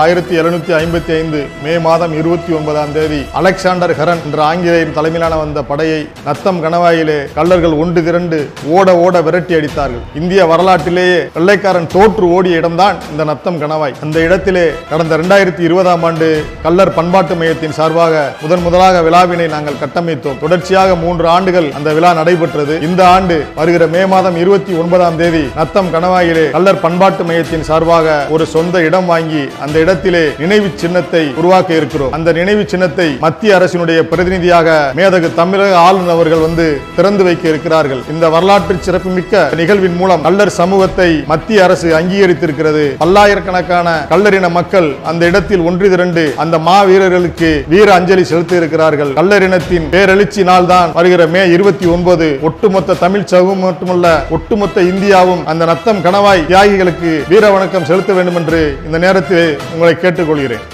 ஆயிரத்தி எழுநூத்தி ஐம்பத்தி ஐந்து மே மாதம் இருபத்தி ஒன்பதாம் தேதி அலெக்சாண்டர் ஹெரன் என்ற ஆங்கிலேயர் தலைமையிலான வந்த படையை நத்தம் கணவாயிலே கள்ளர்கள் ஒன்று திரண்டு ஓட ஓட விரட்டி அடித்தார்கள். இந்திய வரலாற்றிலேயே வெள்ளைக்காரன் தோற்று ஓடிய இடம்தான் இந்த நத்தம் கணவாய். அந்த இடத்திலே கடந்த இரண்டாயிரத்தி இருபதாம் ஆண்டு கள்ளர் பண்பாட்டு மையத்தின் சார்பாக முதன் முதலாக விழாவினை நாங்கள் கட்டமைத்தோம். தொடர்ச்சியாக மூன்று ஆண்டுகள் அந்த விழா நடைபெற்றது. இந்த ஆண்டு வருகிற மே மாதம் இருபத்தி ஒன்பதாம் தேதி நத்தம் கணவாயிலே கள்ளர் பண்பாட்டு மையத்தின் சார்பாக ஒரு சொந்த இடம் வாங்கி அந்த இடத்திலே நினைவு சின்னத்தை உருவாக்க இருக்கிறோம். அந்த நினைவு சின்னத்தை மத்திய அரசினுடைய பிரதிநிதியாக மேதகு தமிழக ஆளுநர் அவர்கள் வந்து திறந்து வைக்க இருக்கிறார்கள். இந்த வரலாற்று சிறப்புமிக்க நிகழ்வின் மூலம் கல்லர் சமூகத்தை மத்திய அரசு அங்கீகரித்திருக்கிறது. பல்லாயிரக்கணக்கான கல்லறின மக்கள் அந்த இடத்தில் ஒன்று திரண்டு அந்த மாவீரர்களுக்கு வீர அஞ்சலி செலுத்தி இருக்கிறார்கள் கல்லறினத்தின் பேரெழுச்சி நாள் தான் வருகிற மே இருபத்தி ஒன்பது ஒட்டுமொத்த தமிழ் சமூகம் மட்டுமல்ல ஒட்டுமொத்த இந்தியாவும் அந்த நத்தம் கணவாய் தியாகிகளுக்கு வீர வணக்கம் செலுத்த வேண்டும் என்று இந்த நேரத்தில் உங்களை கேட்டுக்கொள்கிறேன்.